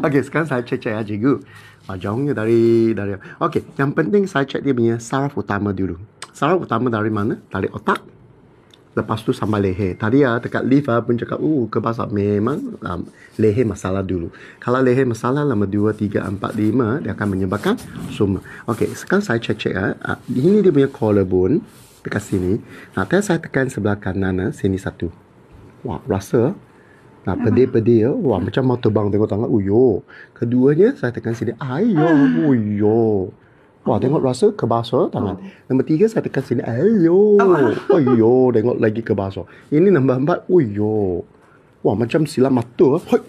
Okey, sekarang saya cek-cek ya cikgu. Ah, jauhnya dari dari. Okey, yang penting saya cek dia punya saraf utama dulu. Saraf utama dari mana? Dari otak. Lepas tu sampai leher. Tadi ya dekat lift ah, pun cakap, uh, kebasar. Memang um, leher masalah dulu. Kalau leher masalah lama 2, 3, 4, 5, dia akan menyebabkan semua. Okey, sekarang saya cek-cek ya. Ah, ini dia punya collarbone dekat sini. Nah, saya tekan sebelah kanan, ah, sini satu. Wah, rasa Nah, pedih-pedih ya. Wah, macam mau terbang tengok tangan. Uyo. Keduanya, saya tekan sini. Ayo. Uyo. Wah, tengok rasa kebasa tangan. Nombor tiga, saya tekan sini. Ayo. Uyo. Tengok lagi kebasa. Ini nombor empat. Uyo. Wah, macam silam mata. Hoi.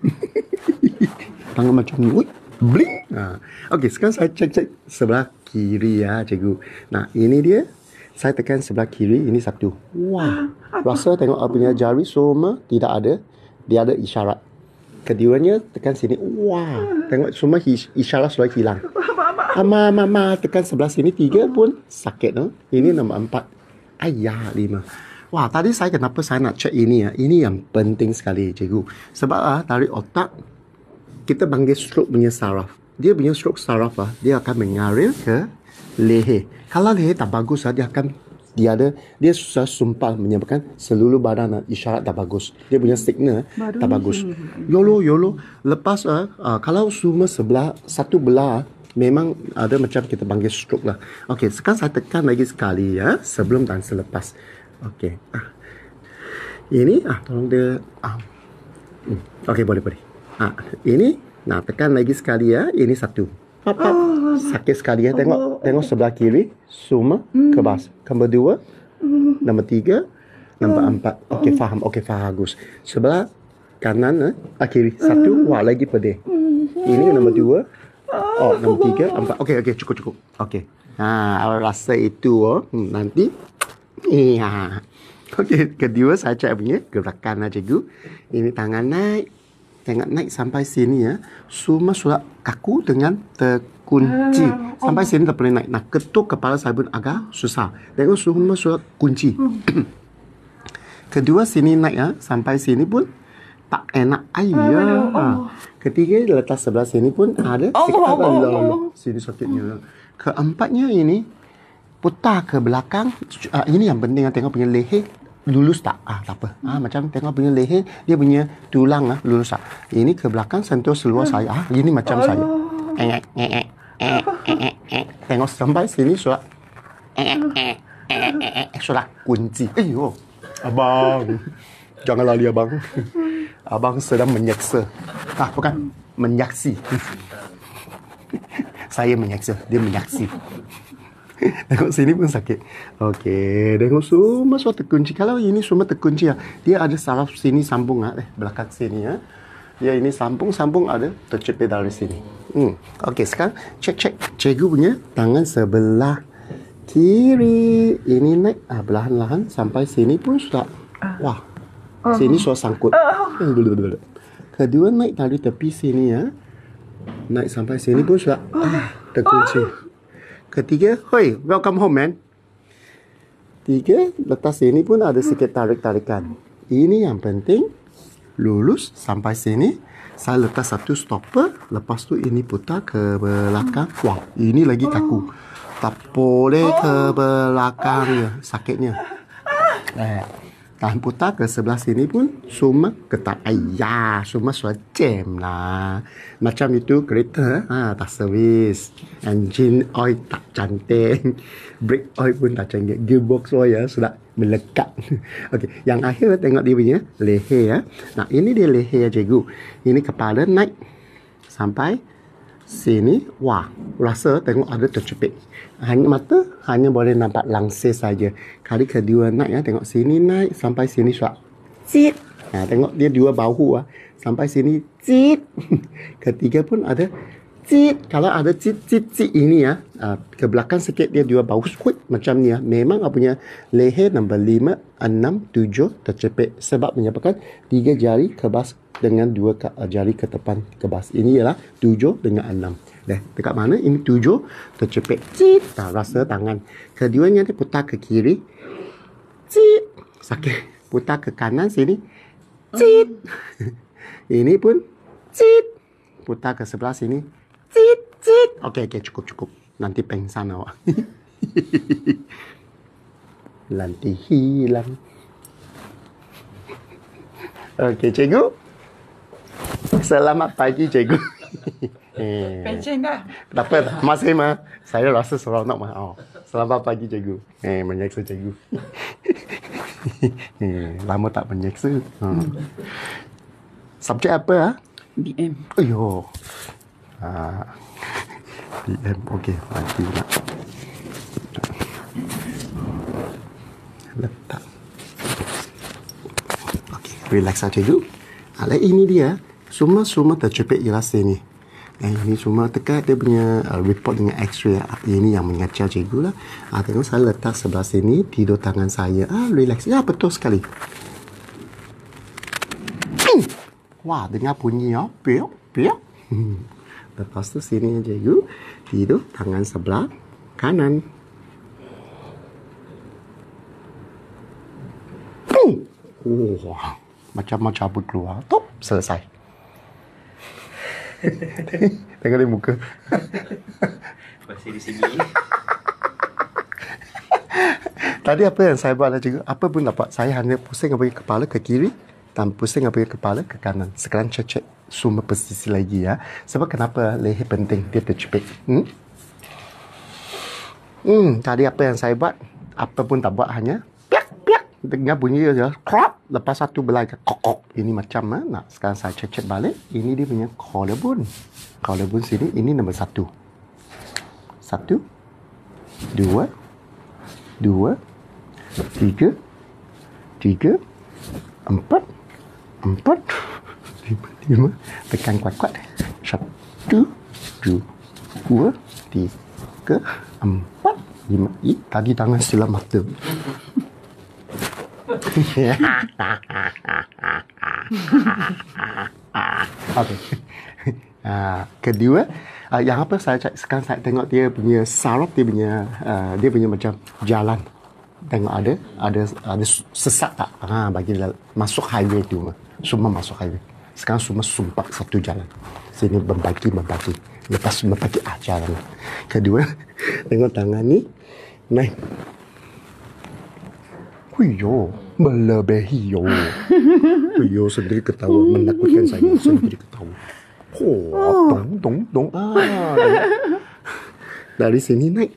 tangan macam ni. Ui. Bling. Ha. Okey, sekarang saya cek-cek sebelah kiri ya, cikgu. Nah, ini dia saya tekan sebelah kiri ini satu. Wah, rasa tengok apa punya jari semua tidak ada. Dia ada isyarat. Keduanya tekan sini. Wah, tengok semua isyarat sudah hilang. Mama, mama tekan sebelah sini tiga pun sakit no. Ini nombor empat. Ayah lima. Wah, tadi saya kenapa saya nak cek ini ya? Ini yang penting sekali, cikgu. Sebab ah dari otak kita panggil stroke punya saraf. Dia punya stroke saraf ah, dia akan mengalir ke leher. Kalau leher tak bagus, dia akan dia ada dia susah sumpah menyebabkan seluruh badan isyarat tak bagus. Dia punya signal Baru tak bagus. Yolo yolo lepas uh, uh, kalau semua sebelah satu belah memang ada macam kita panggil stroke lah. Okey, sekarang saya tekan lagi sekali ya sebelum dan selepas. Okey. Ah. Ini ah tolong dia ah. Hmm. Okey, boleh boleh. Ah, ini nah tekan lagi sekali ya. Ini satu. Papa. Sakit sekali ya. Tengok oh. tengok sebelah kiri. Semua hmm. kebas. Nombor dua. Hmm. Nombor tiga. Nombor hmm. empat. Okey, faham. Okey, faham. Bagus. Sebelah kanan, eh, ah, kiri. Satu. Hmm. Wah, lagi pedih. Hmm. Ini nombor dua. Oh, nombor tiga. Empat. Okey, okey. Cukup, cukup. Okey. Ha, awak rasa itu oh. Hmm, nanti. Iya. Okey, kedua saya cek punya gerakan lah cikgu. Ini tangan naik tengok naik sampai sini ya. Semua sudah kaku dengan terkunci. Uh, sampai sini tak boleh naik. Nak ketuk kepala saya pun agak susah. Tengok semua sudah kunci. Hmm. kedua sini naik ya. Sampai sini pun tak enak. Air ya. Uh, ketiga letak sebelah sini pun ada oh, oh, oh, oh. sini sakitnya keempatnya ini putar ke belakang. Uh, ini yang penting tengok punya leher lulus tak? Ah, tak apa. Ah, macam tengok punya leher, dia punya tulang ah, lulus tak? Ini ke belakang sentuh seluar saya. Ah, ini macam saya. Eh, eh, eh, eh, eh, eh, Tengok sampai sini surat. Eh, eh, eh, eh, eh, surat kunci. Eh, oh. Abang. Jangan lali abang. Abang sedang menyeksa. Ah, bukan. Menyaksi. saya menyeksa. Dia menyaksi. tengok sini pun sakit. Okey, tengok semua semua terkunci. Kalau ini semua terkunci ya, dia ada saraf sini sambung ah, eh belakang sini ya. Dia ini sambung-sambung ada tercepit dari sini. Hmm. Okey, sekarang cek-cek cikgu punya tangan sebelah kiri. Ini naik ah perlahan-lahan sampai sini pun sudah. Wah. Sini sudah sangkut. Kedua naik dari tepi sini ya. Naik sampai sini pun sudah ah, terkunci. Ketiga, hoi, welcome home man. Tiga, letas sini pun ada sikit tarik-tarikan. Ini yang penting. Lulus sampai sini. Saya letak satu stopper. Lepas tu ini putar ke belakang. Wah, ini lagi kaku. Tak boleh ke belakang ya. Sakitnya. Eh. Dan putar ke sebelah sini pun semua ketak. Ayah, semua sudah jam lah. Macam itu kereta ha, tak servis. Engine oil tak cantik. Brake oil pun tak cantik. Gearbox oil ya, sudah melekat. Okey, yang akhir tengok dia punya leher ya. Nah, ini dia leher cikgu. Ini kepala naik sampai sini. Wah, rasa tengok ada tercepit hanya mata hanya boleh nampak langsir saja. Kali kedua naik ya, tengok sini naik sampai sini suap. Cit. Ha, tengok dia dua bahu ah. Sampai sini cit. Ketiga pun ada cit. Kalau ada cit cit cit ini ya, uh, ke belakang sikit dia dua bahu squid macam ni ya. Memang punya leher nombor lima, enam, tujuh tercepit sebab menyebabkan tiga jari kebas dengan dua jari ke depan kebas. Ini ialah tujuh dengan enam. Dah, dekat mana? Ini tujuh. Tercepit. Cip. Tak rasa tangan. Keduanya dia putar ke kiri. Cip. Sakit. Putar ke kanan sini. Cip. Ini pun cit. Putar ke sebelah sini. Cit, cit. Okey, okey, cukup, cukup. Nanti pengsan awak. Lanti hilang. Okey, cikgu. Selamat pagi, cikgu. Eh. Pencen dah. Tak apa, masih mah. Saya rasa seronok mah. Oh. Selamat pagi, cikgu. Eh, menyeksa cikgu. eh, lama tak menyeksa. Hmm. Subjek apa ah? BM. Ayo. Ah. BM. Okey, nanti nak. Letak. Okey, relax saja cikgu. Alah ini dia. Semua-semua tercepit jelas ini. Eh, ini semua dekat dia punya uh, report dengan x-ray. Ah, Ini yang mengajar cikgu lah. Ah, tengok saya letak sebelah sini. Tidur tangan saya. Ah, relax. Ya, betul sekali. Hmm. Wah, dengar bunyi ya. Piok, piok. Lepas tu sini cikgu. Tidur tangan sebelah kanan. Hmm. Wah, macam mau cabut keluar. Top, selesai. Tengok dia muka. Masih di sini. Tadi apa yang saya buat lah? Apa pun dapat. Saya hanya pusing apa kepala ke kiri dan pusing apa kepala ke kanan. Sekarang cek-cek semua posisi lagi ya. Sebab kenapa leher penting dia tercepit. Hmm? Hmm, tadi apa yang saya buat? Apa pun tak buat hanya piak piak dengar bunyi dia krap lepas satu belai kokok ini macam mana sekarang saya cek-cek balik ini dia punya collarbone collarbone sini ini nombor satu satu dua dua tiga tiga empat empat lima lima tekan kuat-kuat satu dua tiga empat lima Ih, tadi tangan silam mata Okey. Uh, kedua, uh, yang apa saya cak, sekarang saya tengok dia punya saraf dia punya uh, dia punya macam jalan. Tengok ada ada ada sesak tak? Ha, bagi masuk highway tu. Semua masuk highway. Sekarang semua sumpak satu jalan. Sini membagi membagi. Lepas membagi ah jalan. Kedua, tengok tangan ni naik. Huyo, melebihi yo. Huyo sendiri ketawa menakutkan saya sendiri ketawa. Oh, dong dong dong. Ah. Dari sini naik.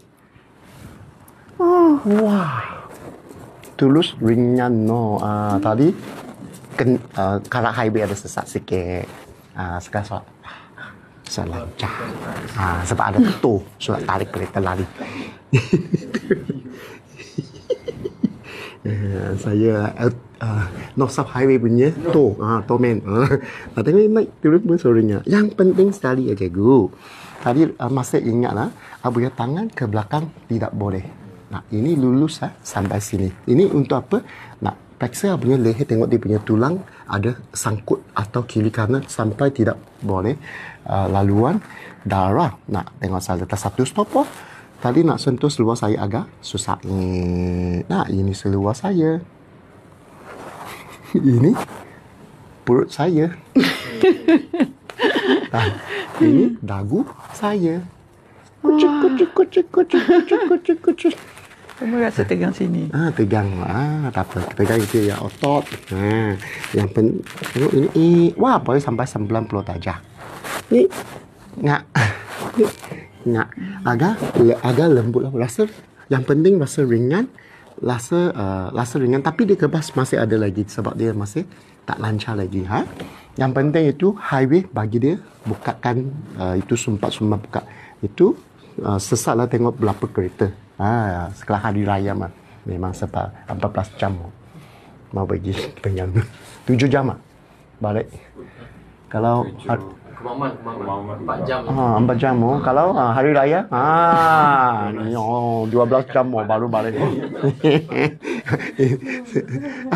Oh, wah. Tulus ringan no. Ah, tadi ken, uh, kalau highway ada sesak sikit. Ah, sekarang soal saya lancar. Ah, sebab ada tu surat tarik kereta lari. Uh, saya uh, uh, North South Highway punya tu ah uh, Tomen uh, tengok naik terus pun suaranya yang penting sekali ya cikgu tadi uh, masih ingat lah abu ya tangan ke belakang tidak boleh nah ini lulus ah sampai sini ini untuk apa periksa punya leher tengok dia punya tulang ada sangkut atau kiri kanan sampai tidak boleh uh, laluan darah nak tengok saya letak satu stopper Tadi nak sentuh seluar saya agak susah. Eh, nah, ini seluar saya. ini perut saya. nah, ini dagu saya. Kucuk, kucuk, kucuk, kucuk, kucuk, kucuk, kucuk. Kamu rasa tegang sini? Ah, tegang. Ah, tak apa. Tegang itu ya otot. Ah, yang pen tengok ini. Eh, wah, boleh sampai 90 darjah. Ni, nak. nak agak agak lembut lah rasa yang penting rasa ringan rasa uh, rasa ringan tapi dia kebas masih ada lagi sebab dia masih tak lancar lagi ha yang penting itu highway bagi dia bukakan uh, itu sempat semua buka itu uh, sesat lah tengok berapa kereta ha setelah hari raya mah memang sebab 14 jam mau bagi penyang 7 jam ah balik kalau Kemaman, kemaman. 4 jam. Ah, 4 jam oh. Kalau ah, hari raya, ah, ni oh, 12 jam oh, baru balik.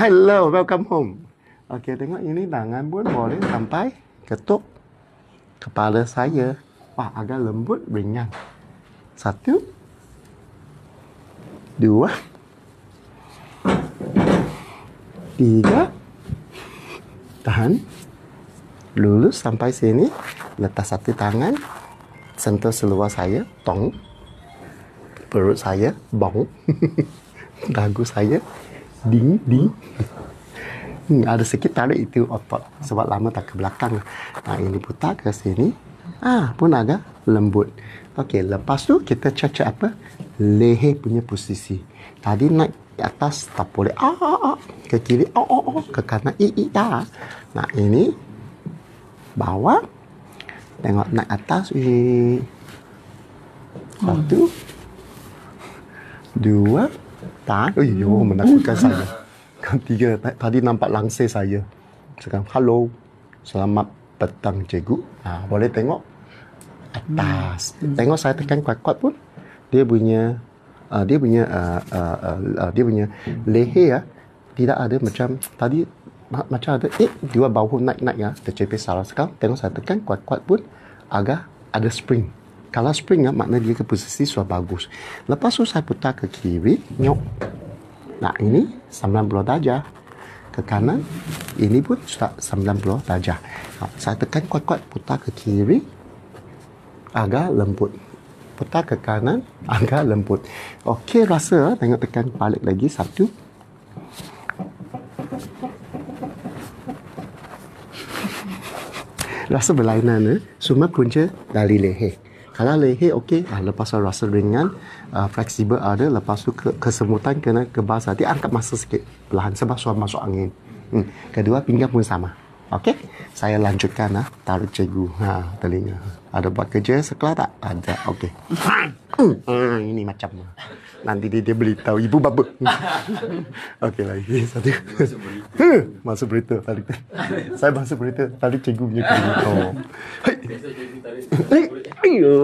Hello, welcome home. Okey, tengok ini tangan pun boleh sampai ketuk kepala saya. Wah, agak lembut, ringan. Satu. Dua. Tiga. Tahan. lurus sampai sini letak satu tangan sentuh seluar saya tong perut saya bong dagu saya ding ding Hmm, ada sikit tarik itu otot sebab lama tak ke belakang. Nah, ini putar ke sini. Ah, pun agak lembut. Okey, lepas tu kita cek apa? Leher punya posisi. Tadi naik ke atas tak boleh. Ah, ah, ah. Ke kiri. Oh, oh, oh. Ke kanan. I, i, dah. Nah, ini bawah. Tengok naik atas. I. Satu. Dua. Tak. Oh, yo, menakutkan saya. Kan tiga tadi nampak langsir saya. Sekarang hello. Selamat petang cikgu. Ha, boleh tengok atas. Hmm. Tengok saya tekan kuat-kuat pun dia punya uh, dia punya uh, uh, uh, uh, dia punya leher ya tidak ada macam tadi ma- macam ada eh dua bahu naik-naik ya tercepis salah sekarang tengok saya tekan kuat-kuat pun agak ada spring. Kalau spring ya makna dia ke posisi sudah bagus. Lepas tu saya putar ke kiri nyok. Nah ini 90 darjah. Ke kanan ini pun sudah 90 darjah. Nah, saya tekan kuat-kuat putar ke kiri agak lembut. Putar ke kanan agak lembut. Okey rasa tengok tekan balik lagi satu. rasa berlainan eh? semua punca dari leher. Kalau leher okey, ah, lepas tu rasa ringan, uh, fleksibel ada, lepas tu ke, kesemutan kena ke basah. Dia angkat masa sikit perlahan sebab suara masuk angin. Hmm. Kedua, pinggang pun sama. Okey, saya lanjutkan ah, tarik cikgu. Ha, telinga. Ada buat kerja sekolah tak? Ada. Okey. hmm, ini macam Nanti dia, dia beritahu ibu bapa. Okey lagi satu. Masuk berita. Tarik. Saya masuk berita. Tarik cikgu punya. Oh. Ayo.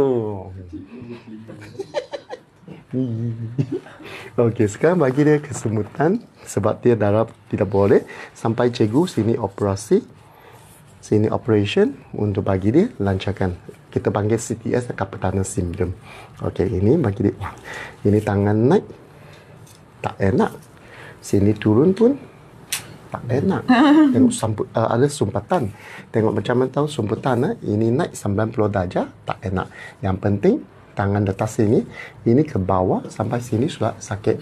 Okey, sekarang bagi dia kesemutan sebab dia darah tidak boleh sampai cikgu sini operasi sini operation untuk bagi dia lancarkan. Kita panggil CTS tunnel syndrome. Okey, ini bagi dia. Wah, ini tangan naik tak enak. Sini turun pun tak enak. Tengok samput, uh, ada sumpatan. Tengok macam mana tahu sumpatan. Uh, ini naik 90 darjah, tak enak. Yang penting, tangan letak sini. Ini ke bawah sampai sini sudah sakit.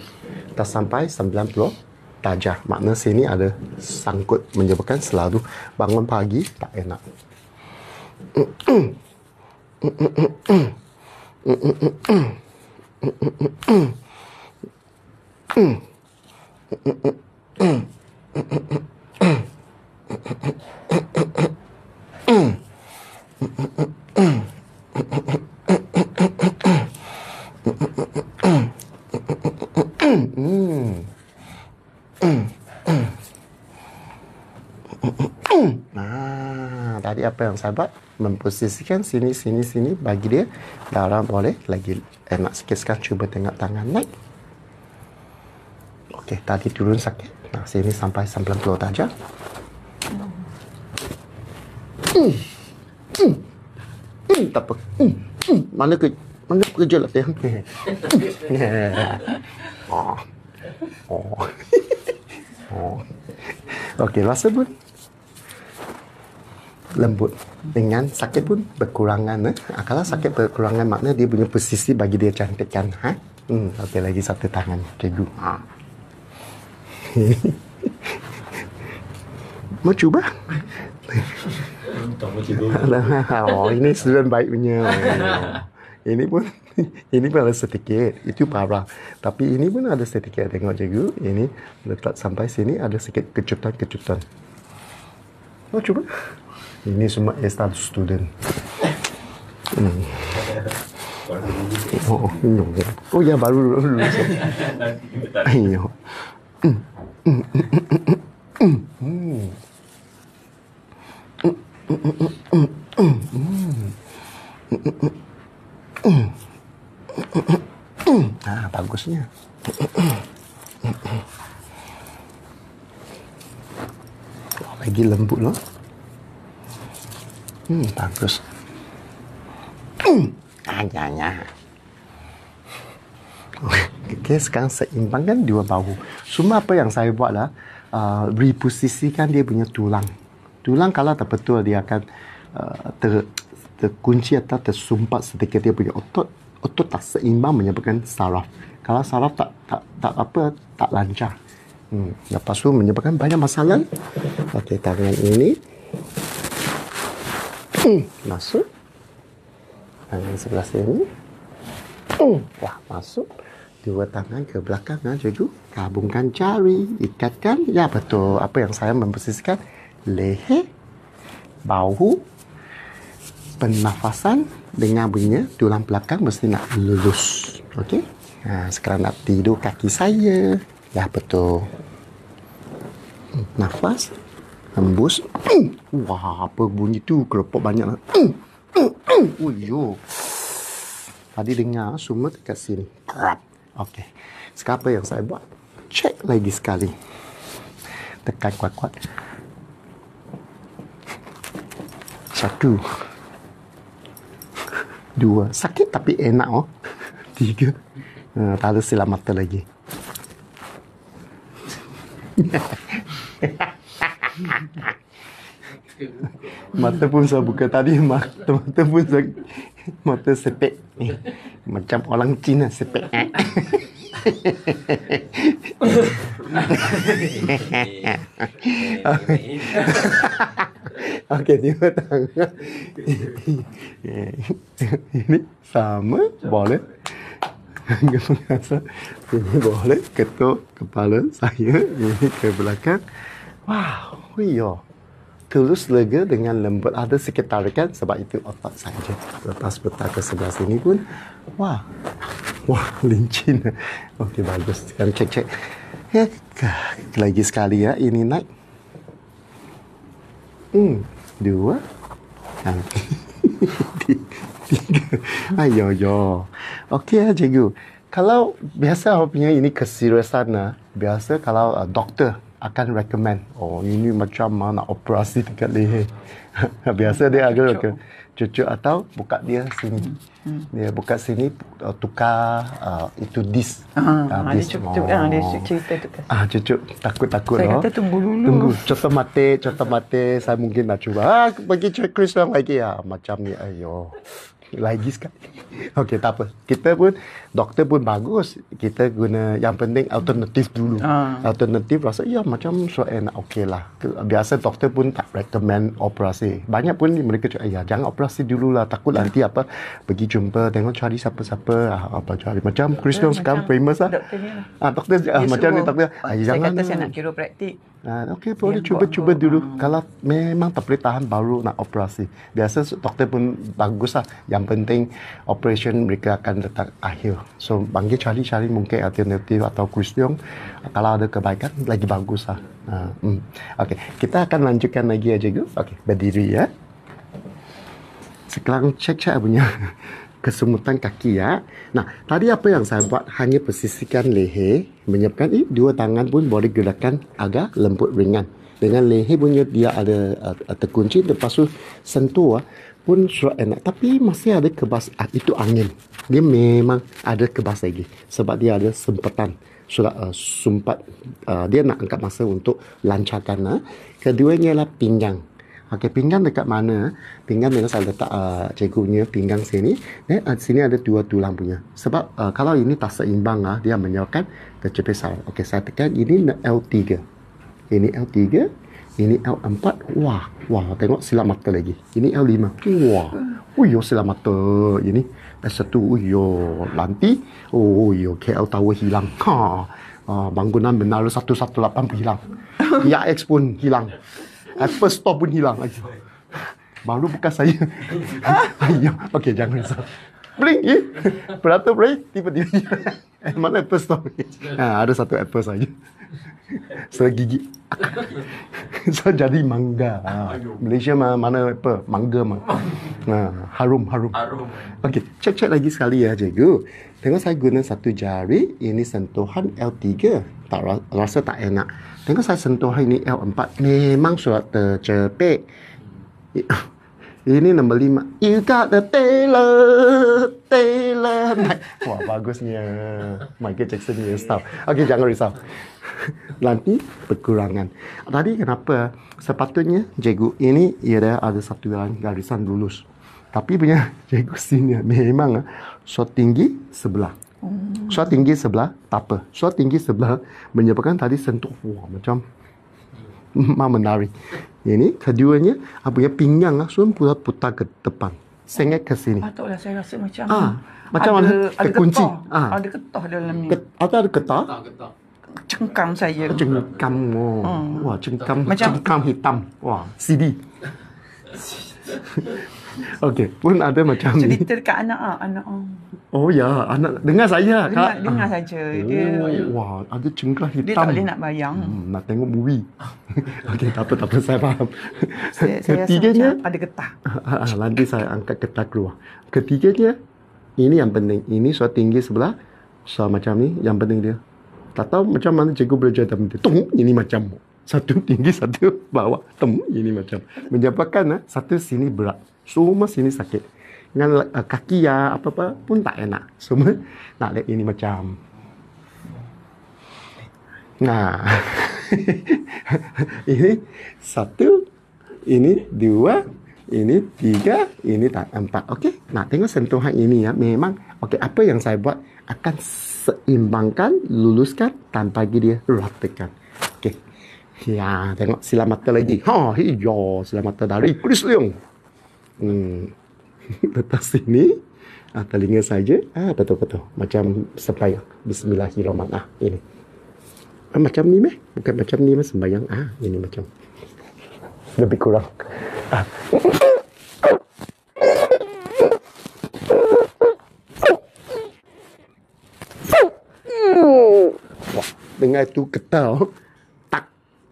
Tak sampai 90 darjah. Makna sini ada sangkut menyebabkan selalu bangun pagi tak enak. Nah, tadi apa yang saya buat? Memposisikan sini, sini, sini. Bagi dia darah boleh lagi enak sikit. Sekarang cuba tengok tangan naik. Okey, tadi turun sakit. Nah, sini sampai 90 darjah. Hmm. Hmm. Hmm. Tak apa. Hmm. Hmm. Mana ke mana kerja lah dia. oh. Oh. oh. Okey, rasa pun lembut dengan sakit pun berkurangan eh? ha, kalau sakit berkurangan makna dia punya posisi bagi dia cantikkan ha? hmm, ok lagi satu tangan cikgu. Ha. mau cuba? Oh ini student baik punya. Ini pun ini pun ada sedikit itu parah. Tapi ini pun ada sedikit tengok cikgu. Ini letak sampai sini ada sedikit kejutan-kejutan. Mau cuba ini semua A star student. Hmm. Oh, oh, oh ya baru lulus. Ayo. Hmm. Hmm. Ah, bagusnya. Lagi lembut loh. Hmm, bagus. Hmm, agaknya. Okey, sekarang seimbangkan dua bahu. Semua apa yang saya buat lah, uh, reposisikan dia punya tulang. Tulang kalau tak betul dia akan uh, ter, terkunci atau tersumpat sedikit dia punya otot. Otot tak seimbang menyebabkan saraf. Kalau saraf tak tak tak apa tak lancar. Hmm. Lepas tu menyebabkan banyak masalah. Okey, tangan ini. Hmm. Masuk. Tangan sebelah sini. Hmm. Wah, masuk. Dua tangan ke belakang ha, cikgu. Gabungkan jari. Ikatkan. Ya, betul. Apa yang saya memposisikan. Leher. Bahu. Pernafasan. Dengan bunyinya. Tulang belakang mesti nak lurus. Okey. Ha, sekarang nak tidur kaki saya. Ya, betul. Hmm, Nafas. Hembus. Hmm. Wah, apa bunyi tu? Keropok banyak. lah. Hmm. Hmm. Hmm. Oh, yo. Tadi dengar semua dekat sini. Okey. Sekarang apa yang saya buat? Cek lagi sekali. Tekan kuat-kuat. Satu. Dua. Sakit tapi enak oh. Tiga. Uh, tak ada silap mata lagi. mata pun saya buka tadi mata mata pun saya mata sepek ni macam orang Cina sepek eh. Okey, dua tangan. Ini sama boleh. Ini boleh ketuk kepala saya ini ke belakang. Wow, yo. Tulus lega dengan lembut ada sikit tarikan sebab itu otak saja. Lepas betah ke sebelah sini pun, wah, wah lincin. Okey bagus. Sekarang cek cek. Ya, lagi sekali ya ini naik. Hmm, dua, tiga. Ayo yo. Okey ya cikgu. Kalau biasa awak punya ini keseriusan lah. Biasa kalau uh, doktor akan recommend oh ini macam mana operasi dekat leher. biasa dia akan recommend cucuk atau buka dia sini. Hmm. Dia buka sini uh, tukar uh, itu dis. Ah, Ah, dia dis. cucuk ah, dia cerita tu kan. Ah cucuk takut-takut Saya loh. kata tunggu dulu. Tunggu. Contoh mati, contoh mati. Saya mungkin nak cuba. Ah, bagi cek Chris lagi ya. Macam ni. Ayo. Lagi sekali. Okey, tak apa. Kita pun, doktor pun bagus. Kita guna, yang penting alternatif dulu. Ah. Alternatif rasa, ya macam so enak. Okey lah. Biasa doktor pun tak recommend operasi. Banyak pun mereka cakap, ya jangan operasi dulu lah. Takut nanti apa, pergi jumpa, tengok cari siapa-siapa. Ah, apa cari. Macam Chris Leong sekarang famous lah. Doktor ni lah. Ah, doktor, ah, macam ni doktor. Ah, saya jangan kata saya nak kiropraktik. Ah, okey, boleh cuba-cuba dulu. Kalau memang tak boleh tahan, baru nak operasi. Biasa doktor pun bagus lah. Yang penting operation mereka akan datang akhir. So, panggil cari-cari mungkin alternatif atau Kristiong. Kalau ada kebaikan, lagi bagus lah. Ah, hmm. Okey, kita akan lanjutkan lagi ya, cikgu. Okey, berdiri ya. Sekarang cek-cek punya kesemutan kaki ya. Nah, tadi apa yang saya buat hanya persisikan leher, menyebabkan eh, dua tangan pun boleh gerakan agak lembut ringan. Dengan leher punya dia ada uh, terkunci, lepas tu sentuh ah, pun surat enak. Tapi masih ada kebas, ah, itu angin. Dia memang ada kebas lagi. Sebab dia ada sempatan. Surat uh, sumpat, uh, dia nak angkat masa untuk lancarkan. ah. Keduanya adalah pinggang. Okey, pinggang dekat mana? Pinggang memang saya letak uh, cikgu punya pinggang sini. Dan uh, sini ada dua tulang punya. Sebab uh, kalau ini tak seimbang ah, dia menyebabkan tercepit saraf. Okey, saya tekan ini L3. Ini L3. Ini L4. Wah, wah, tengok silap mata lagi. Ini L5. Wah. Uyo silap mata. Ini S1. Uyo, lanti. Oh, uyo, KL Tower hilang. Ha. Uh, bangunan benar 118 pun hilang. IAX pun hilang. Apple Store pun hilang lagi. Baru bukan saya. Ayo. Okey, jangan risau. Bling, eh. Beratur boleh tiba-tiba. Eh, mana Apple Store? Ha, ada satu Apple saja. Segigi. so jadi mangga. Ha. Malaysia mah mana apa? Mangga mah. Ha, harum harum. Harum. Okey, cek-cek lagi sekali ya cikgu. Tengok saya guna satu jari, ini sentuhan L3. Tak ra- rasa tak enak. Tengok saya sentuhan ini L4. Memang surat tercepit. I- Ini nombor lima. You got the. Taylor Mike. Wah, bagusnya. Michael Jackson ni style. Okey, jangan risau. Nanti berkurangan. Tadi kenapa sepatutnya cikgu ini ia ada satu garisan lulus. Tapi punya cikgu sini memang ah, so tinggi sebelah. So tinggi sebelah tak apa. So tinggi sebelah menyebabkan tadi sentuh wah macam memang menarik. Ini keduanya apa ya pinggang ah so pula putar ke depan. Sengit ke sini. Patutlah saya rasa macam Ah, macam ada, mana? ada Terkunci. getah. Ah. Ada getah dalam ni. Ket, atau ada getah? Tak ketak. Cengkam saya. Cengkam. Oh. Hmm. Wah, cengkam. Macam- cengkam hitam. Wah, CD. Okey, pun ada macam ni. Cerita dekat anak ah, anak ah. Oh ya, anak dengar saya. Dengar, Kak. dengar saja. Dia Oh, wah, ada cengkam hitam. dia tak boleh nak bayang. Hmm, nak tengok movie. Okey, tak apa, tak apa, saya faham. Saya, saya Ketiganya, macam ada getah. Ah, ah, nanti saya angkat getah keluar. Ketiganya, ini yang penting. Ini soal tinggi sebelah. Soal macam ni, yang penting dia. Tak tahu macam mana cikgu boleh jadi benda. Tung, ini macam. Satu tinggi, satu bawah. Tung, ini macam. Menyebabkan ah, satu sini berat. Semua sini sakit. Dengan uh, kaki ya, apa-apa pun tak enak. Semua nak lihat ini macam. Nah, ini satu, ini dua, ini tiga, ini tak empat. Okey, nak tengok sentuhan ini ya. Memang, okey, apa yang saya buat akan seimbangkan, luluskan tanpa lagi dia ratakan. Okey. Ya, tengok sila mata lagi. Ha, hiyo, sila mata dari Chris Leong. Hmm. Letak sini. Ah, telinga saja. Ah, betul-betul. Macam sembahyang. Bismillahirrahmanirrahim. Ah, ini. Ah, macam ni meh? Bukan macam ni meh sembahyang. Ah, ini macam. Lebih kurang. Ah. Dengar tu getah.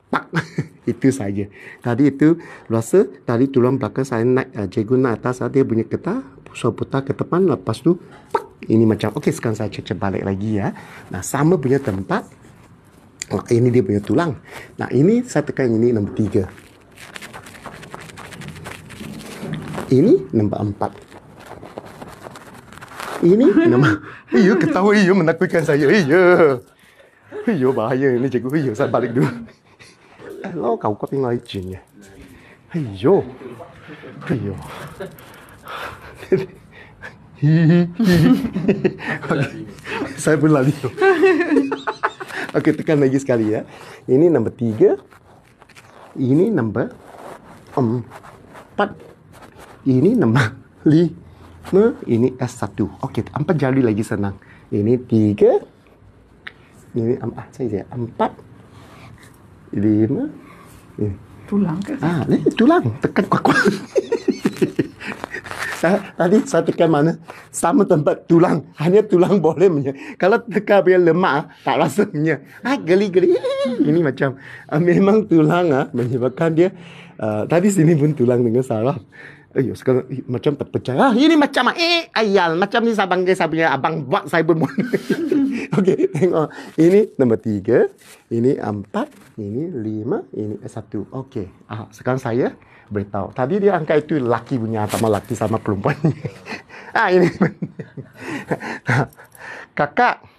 Tak. itu saja. Tadi itu rasa tadi tulang belakang saya naik uh, cikgu naik atas dia punya getah so putar ke depan lepas tu pak, ini macam okey sekarang saya cek balik lagi ya. Nah sama punya tempat oh, ini dia punya tulang. Nah ini saya tekan ini nombor tiga. Ini nombor empat. Ini nombor Iyo ketawa iyo menakutkan saya. Iyo. Iyo bahaya ini cikgu. Iyo saya balik dulu. Hello, kau có tiếng nói chuyện nhỉ? Ây dô. Ây dô. Hi, hi, hi. Okey. Saya pun lari. Okey, tekan lagi sekali ya. Ini nombor tiga. Ini nombor empat. Ini nombor lima. Ini S1. Okey, empat jari lagi senang. Ini tiga. Ini em- ah, saya je. Empat. Lima. Ini. Tulang ke? Ah, ni tulang. Tekan kuat-kuat. tadi saya tekan mana? Sama tempat tulang. Hanya tulang boleh punya. Kalau tekan punya lemak, ah, tak rasa punya. Ah, geli-geli. Ini macam, ah, memang tulang ah, menyebabkan dia, ah, tadi sini pun tulang dengan saraf. Ayo, sekarang eh, macam terpecah. Ah, ini macam, eh, ayal. Macam ni panggil saya punya abang buat saya pun. Okey, tengok. Ini nombor tiga. Ini empat. Ini lima. Ini satu. Okey. Ah, sekarang saya beritahu. Tadi dia angkat itu laki punya sama laki sama perempuan. ah, ini. Kakak.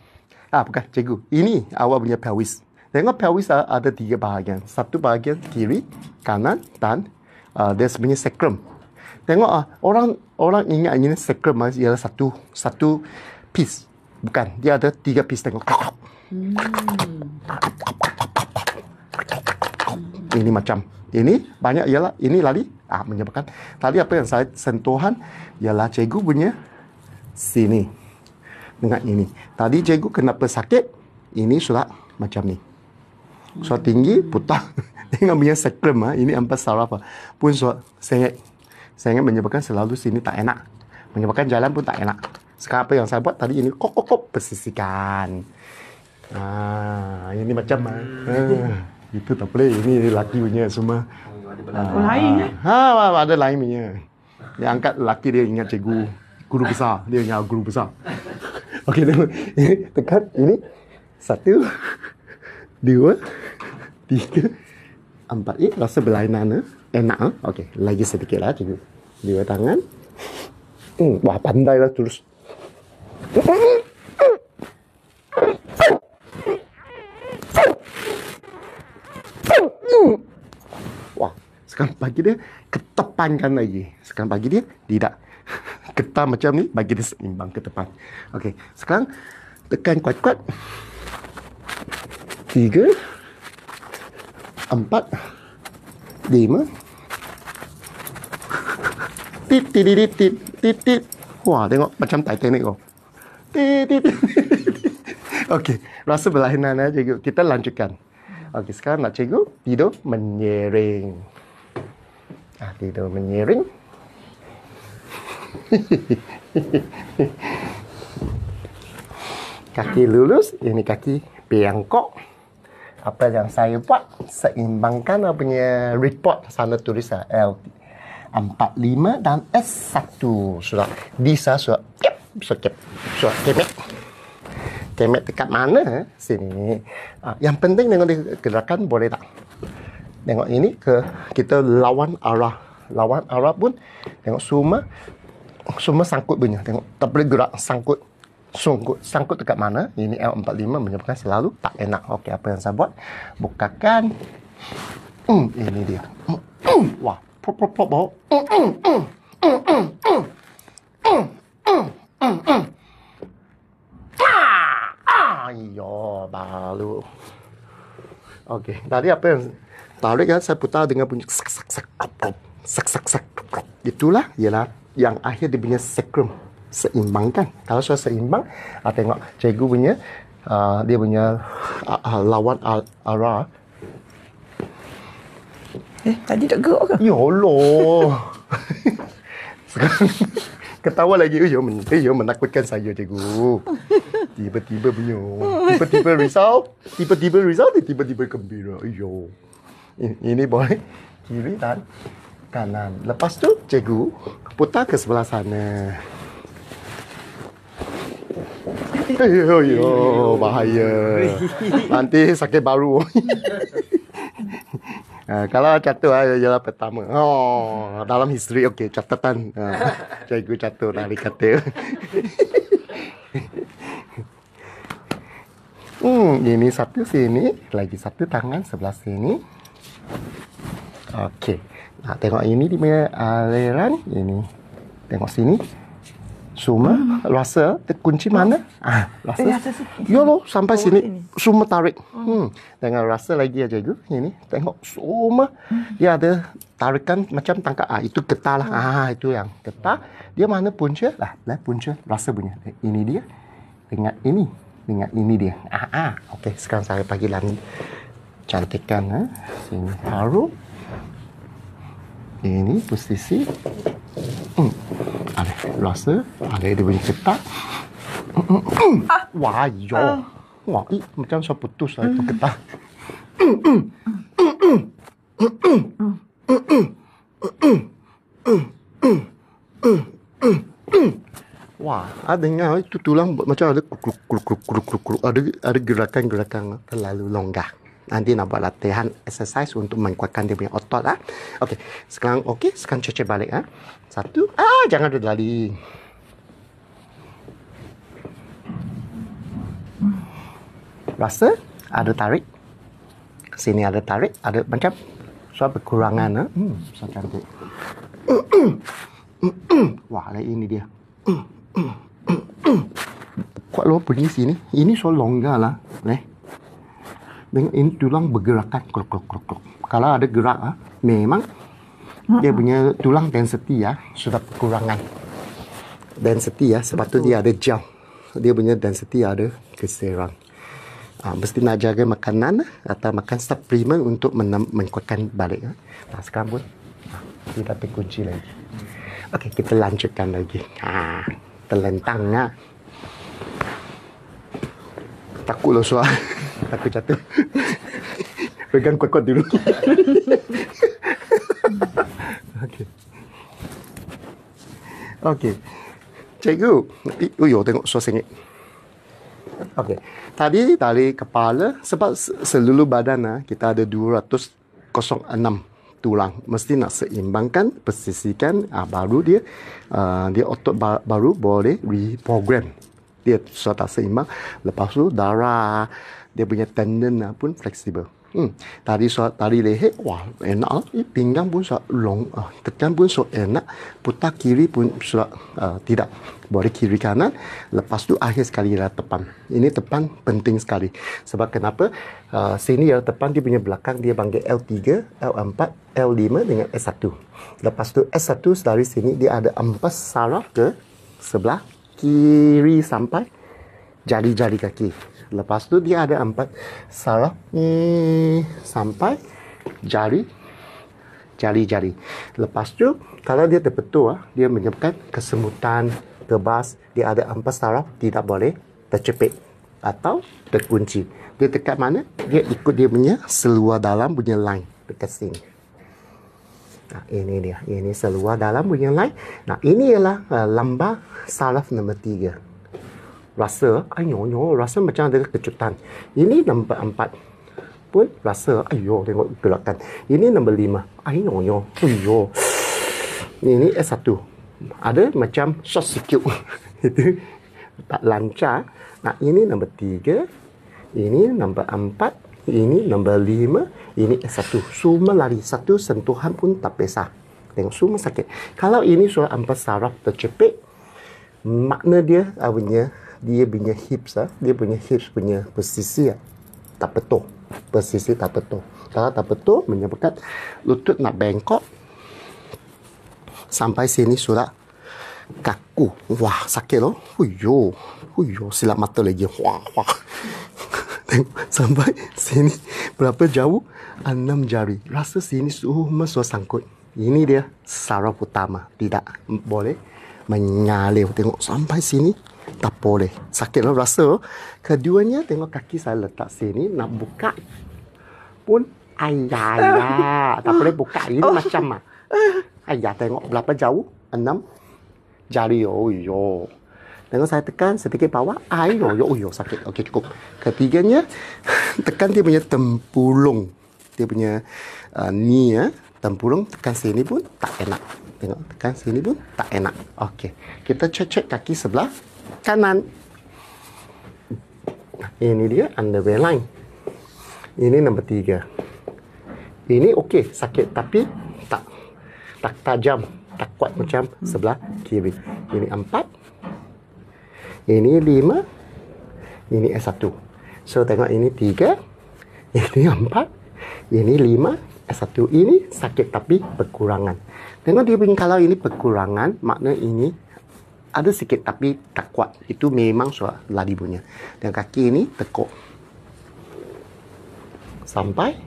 Ah, bukan cikgu. Ini awak punya pelvis. Tengok pelvis ah, ada tiga bahagian. Satu bahagian kiri, kanan dan uh, dia sebenarnya sacrum. Tengok ah, orang orang ingat ini sacrum ah, ialah satu satu piece. Bukan, dia ada tiga piece tengok. Ini macam ini banyak ialah ini lari ah menyebabkan tadi apa yang saya sentuhan ialah cikgu punya sini dengan ini. Tadi cikgu kenapa sakit? Ini surat macam ni. Surat tinggi putar dengan punya sacrum ah ini empat saraf pun surat sengit sengit menyebabkan selalu sini tak enak. Menyebabkan jalan pun tak enak. Sekarang apa yang saya buat tadi ini kok kok kok persisihkan. Ah, ini macam ah, itu tak boleh. Ini laki punya semua. Oh, lain eh? Ha, ada lain punya. Dia angkat laki dia ingat cikgu guru besar. Dia ingat guru besar. Okey, tengok. Ini tekan ini. Satu. Dua. Tiga. Empat. Eh, rasa berlainan. Eh? Enak. Eh? Okey, lagi sedikit lah cikgu. Dua tangan. Hmm, wah, pandai lah terus. Wah, sekarang bagi dia ketepankan lagi. Sekarang bagi dia tidak. Ketar macam ni bagi dia seimbang ke depan. Okey, sekarang tekan kuat-kuat. Tiga. Empat. Lima. Tit tit tit tit tit tit. Wah, tengok macam Titanic oh. Tit tit. Okey, rasa berlainan eh cikgu. Kita lanjutkan. Okey, sekarang nak cikgu tidur menyering. Ah, tidur menyering. kaki lurus, ini kaki bengkok. Apa yang saya buat, seimbangkan apa punya report sana tulis lah, L 45 dan S1 surat bisa surat kep surat kep surat kemek. Kemek dekat mana? Sini. Ah, yang penting tengok dia gerakan boleh tak? Tengok ini ke kita lawan arah lawan arah pun tengok semua semua sangkut punya tengok tak boleh gerak sangkut. Sangkut sangkut dekat mana? Ini L45 menyebabkan selalu tak enak. Okey apa yang saya buat? Bukakan. Hmm, ini dia. Hmm, hmm, wah Ayo, baru, Okey, tadi apa yang tarik ya? Saya putar dengan bunyi sak sak sak kop sak sak sak kop. Itulah, ialah yang akhir dia punya sacrum seimbang kan? Kalau sudah seimbang, tengok cikgu punya uh, dia punya uh, uh, lawan arah. Eh, tadi tak gerak ke? Ya Allah. Sekarang ketawa lagi. Ya, men- ya menakutkan saya, cikgu. Tiba-tiba punya. Tiba-tiba risau. Tiba-tiba risau. Tiba-tiba gembira. Iyo. Ini, boleh. Kiri dan kanan. Lepas tu, cikgu putar ke sebelah sana. Yo, yo, bahaya. Nanti sakit baru. Ha, kalau catur ah, ialah pertama. Oh, dalam history okey, catatan. Ha, cikgu catur dari kata. hmm, ini satu sini, lagi satu tangan sebelah sini. Okey. Nak tengok ini dia aliran ini. Tengok sini. Semua hmm. rasa terkunci mana? Ah, rasa. Eh, rasa sikit. Ya lo, sampai Bawah sini. sini. Semua tarik. Hmm. Dengan rasa lagi aja cikgu. Ini tengok semua dia ada tarikan macam tangkap. Ah itu getah lah. Ah itu yang getah. Dia mana punca? Lah, lah punca rasa punya. Eh, Ini dia. Dengan ini. Dengan ini dia. Ah ah. Okey, sekarang saya bagi lagi cantikkan eh. Sini taruh. Ini posisi. Hmm. Ada rasa. Ada dia punya getah. Wah, yo. Wah, ih, macam saya putus lah itu getah. Wah, ada dengar itu tulang macam ada kruk kruk kruk kruk kruk kruk. Ada ada gerakan-gerakan terlalu longgar. Nanti nak buat latihan exercise untuk menguatkan dia punya otot lah. Okey, sekarang okey, sekarang cecek balik ah. Satu, ah jangan ada lari. Rasa ada tarik. Sini ada tarik, ada macam suatu kekurangan ah. Hmm, so cantik. Wah, lah ini dia. Kuat lo bunyi sini. Ini so longgar lah. Eh. Dengan ini tulang bergerakan. Krok, krok, krok, krok. Kalau ada gerak, ah, memang dia punya tulang density ya sudah kekurangan. Density ya, sebab tu dia ada jam. Dia punya density ada keserang. Ah, mesti nak jaga makanan ah, atau makan suplemen untuk menam- menguatkan balik. ah. Nah, sekarang pun ah, tidak terkunci lagi. Okey, kita lanjutkan lagi. Ha, terlentang ah. Takut lo soal. Takut jatuh. Pegang kuat-kuat dulu. Okey. Okey. Cikgu. I- Oh, tengok suara sengit. Okey. Tadi dari kepala sebab se- seluruh badan ah, kita ada 206 tulang. Mesti nak seimbangkan, persisikan ah, baru dia ah, dia otot ba- baru boleh reprogram dia sudah tak seimbang. Lepas tu darah dia punya tendon lah pun fleksibel. Hmm. Tadi so, tadi leher, wah enak lah. Pinggang pun sudah long, uh, tekan pun sudah enak. Putar kiri pun sudah uh, tidak. Boleh kiri kanan. Lepas tu akhir sekali lah tepan. Ini tepan penting sekali. Sebab kenapa? Uh, sini ya tepan dia punya belakang dia panggil L3, L4, L5 dengan S1. Lepas tu S1 dari sini dia ada empat saraf ke sebelah kiri sampai jari-jari kaki. Lepas tu dia ada empat saraf ni sampai jari jari-jari. Lepas tu kalau dia terbetul dia menyebabkan kesemutan, tebas, dia ada empat saraf tidak boleh tercepit atau terkunci. Dia dekat mana? Dia ikut dia punya seluar dalam punya line dekat sini. Nah, ini dia. Ini seluar dalam punya line. Nah, ini ialah uh, lambar saraf nombor tiga rasa ayo nyo rasa macam ada kejutan ini nombor empat. Pun rasa ayo tengok gerakan. Ini nombor lima. Ayo nyo ayo ini S1 ada macam short sikit itu tak lancar. Nah ini nombor tiga. Ini nombor empat. Ini nombor lima. Ini S1 semua lari. Satu sentuhan pun tak pesah. Tengok semua sakit. Kalau ini suara empat saraf tercepit makna dia punya dia punya hips ah, dia punya hips punya posisi ah, tak betul. Posisi tak betul. Kalau tak betul menyebabkan lutut nak bengkok sampai sini sudah kaku. Wah, sakit loh. Huyo. Huyo, silap mata lagi. Wah, wah. sampai sini berapa jauh? Enam jari. Rasa sini semua sudah sangkut. Ini dia saraf utama. Tidak boleh menyalih. Tengok sampai sini tak boleh. Sakit lah rasa. Keduanya tengok kaki saya letak sini nak buka pun ayah ayah tak boleh buka ini oh. macam ah. Ayah tengok berapa jauh? Enam jari. Oh yo. Tengok saya tekan sedikit bawah. Ayo yo yo sakit. Okey cukup. Ketiganya tekan dia punya tempulung. Dia punya uh, ni ya. Tempulung tekan sini pun tak enak. Tengok tekan sini pun tak enak. Okey. Kita cek-cek kaki sebelah kanan. Ini dia underwear line. Ini nombor tiga. Ini okey, sakit tapi tak tak tajam, tak kuat macam sebelah kiri. Ini empat. Ini lima. Ini S1. So tengok ini tiga. Ini empat. Ini lima. S1 ini sakit tapi berkurangan. Tengok dia kalau ini berkurangan, makna ini ada sikit tapi tak kuat. Itu memang suara lari punya. Dan kaki ini tekuk. Sampai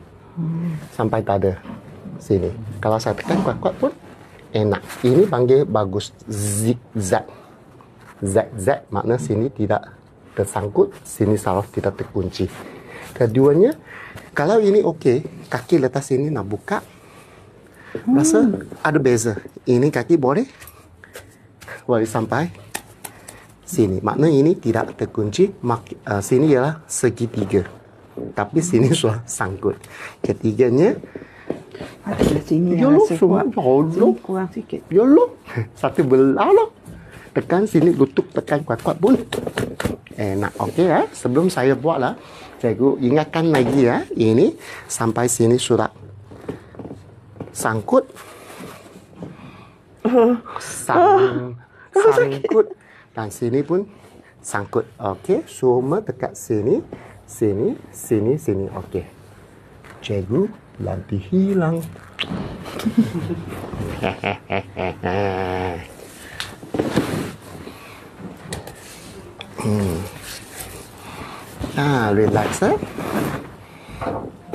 sampai tak ada sini. Kalau saya tekan kuat-kuat pun enak. Ini panggil bagus zigzag. Z-Z makna sini tidak tersangkut, sini saraf tidak terkunci. Keduanya, kalau ini okey, kaki letak sini nak buka, rasa ada beza. Ini kaki boleh boleh sampai sini. Makna ini tidak terkunci. Mak, uh, sini ialah segitiga. Tapi sini sudah sangkut. Ketiganya. Ada sini ya lo, semua sini kurang sikit. Ya lo. Satu belah lo. Tekan sini lutut tekan kuat-kuat pun. Enak. Okey ya. Sebelum saya buat lah. Cikgu ingatkan lagi ya. Ini sampai sini surat. Sangkut. Sang, sangkut dan sini pun sangkut. Okey, semua dekat sini, sini, sini, sini. Okey. Cikgu nanti hilang. hmm. Ah, relax eh.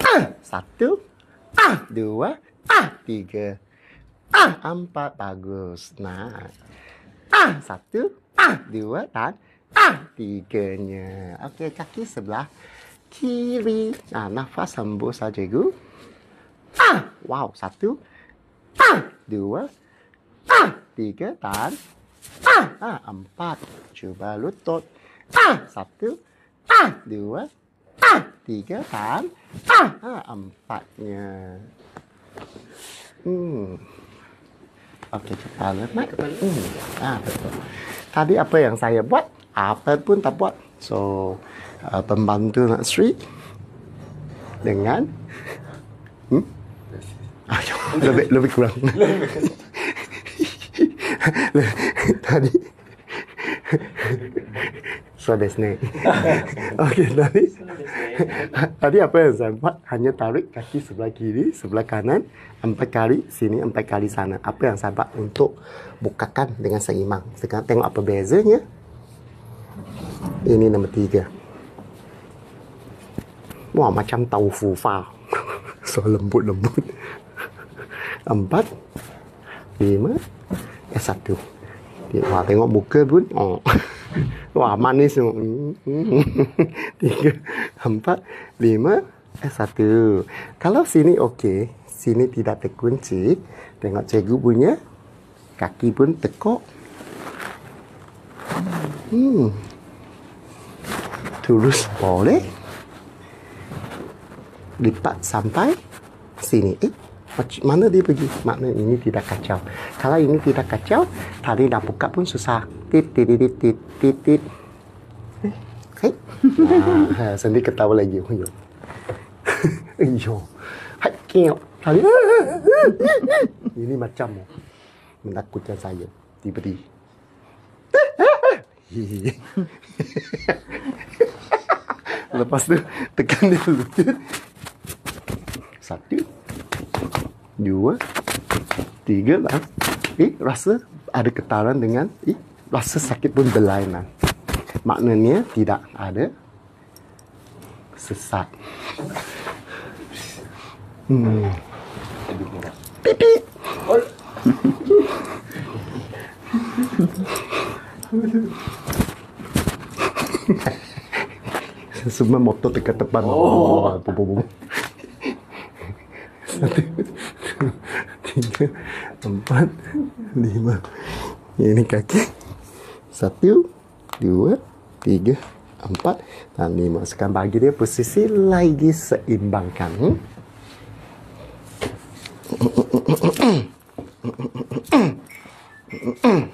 Ah, satu. Ah, dua. Ah, tiga. Ah, empat. Bagus. Nah. Ah, satu. Ah, dua. Dan ah, tiganya. Okey, kaki sebelah kiri. Nah, nafas hembus saja, Cikgu. Ah, wow. Satu. Ah, dua. Ah, tiga. Dan ah, ah empat. Cuba lutut. Ah, satu. Ah, dua. Ah, tiga. Dan ah, ah empatnya. Hmm. Okey, kepala naik. Hmm. Ah, betul. Tadi apa yang saya buat? apa pun tak buat. So, uh, pembantu Nak Sri dengan hmm? Ayo, lebih lebih kurang. tadi so desne. Okey tadi. tadi apa yang saya buat? Hanya tarik kaki sebelah kiri, sebelah kanan, empat kali sini, empat kali sana. Apa yang saya buat untuk bukakan dengan seimbang. Sekarang tengok apa bezanya. Ini nombor tiga. Wah macam tahu fufa. so lembut-lembut. Empat. Lima. Eh satu. Wah tengok muka pun. Oh. Wah manis tu. Tiga. Empat. Lima. Eh satu. Kalau sini okey. Sini tidak terkunci. Tengok cikgu punya. Kaki pun tekuk. Hmm. Terus boleh. Lipat sampai sini. Eh, mana dia pergi? Makna ini tidak kacau. Kalau ini tidak kacau, tadi dah buka pun susah. Tit, tit, tit, tit, tit, tit. Eh, Hai. Nah, sendiri ketawa lagi. Ayo. Hai, kiau. Tadi. Ini macam menakutkan saya. Tiba-tiba. Lepas tu tekan dia lutut. Satu. Dua. Tiga lah. Eh, rasa ada getaran dengan eh, rasa sakit pun berlainan. Maknanya tidak ada sesat. Hmm. Pipi. Semua motor dekat depan. Oh. Satu, tiga, empat, lima. Ini kaki. Satu, dua, tiga, empat dan lima. Sekarang bagi dia posisi lagi seimbangkan. Hmm?